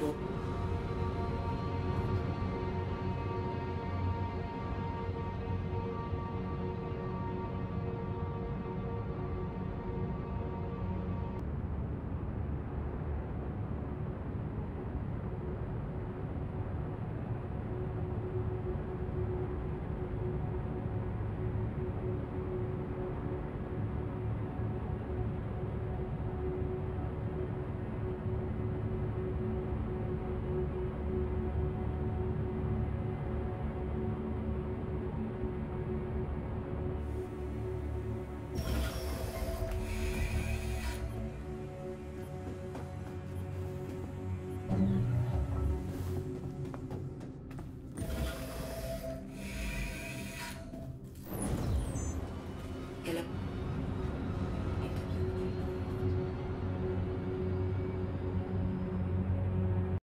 Apple.